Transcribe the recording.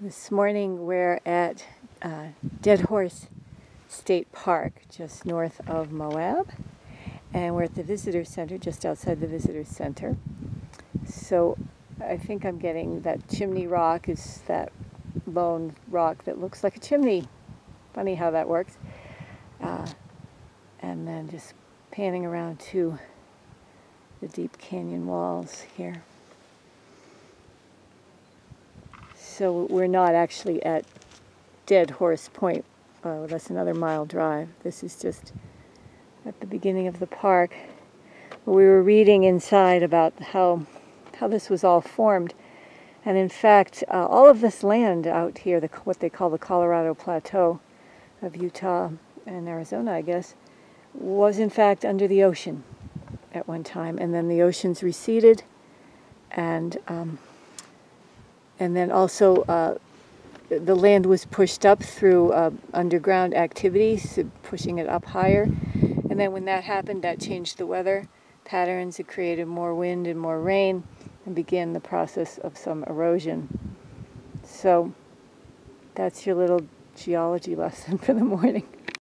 This morning we're at uh, Dead Horse State Park, just north of Moab, and we're at the visitor center, just outside the visitor center. So I think I'm getting that chimney rock is that lone rock that looks like a chimney. Funny how that works. Uh, and then just panning around to the deep canyon walls here. So we're not actually at Dead Horse Point. Uh, that's another mile drive. This is just at the beginning of the park. We were reading inside about how how this was all formed, and in fact, uh, all of this land out here, the, what they call the Colorado Plateau of Utah and Arizona, I guess, was in fact under the ocean at one time, and then the oceans receded, and um, and then also uh, the land was pushed up through uh, underground activities, pushing it up higher. And then when that happened, that changed the weather patterns. It created more wind and more rain and began the process of some erosion. So that's your little geology lesson for the morning.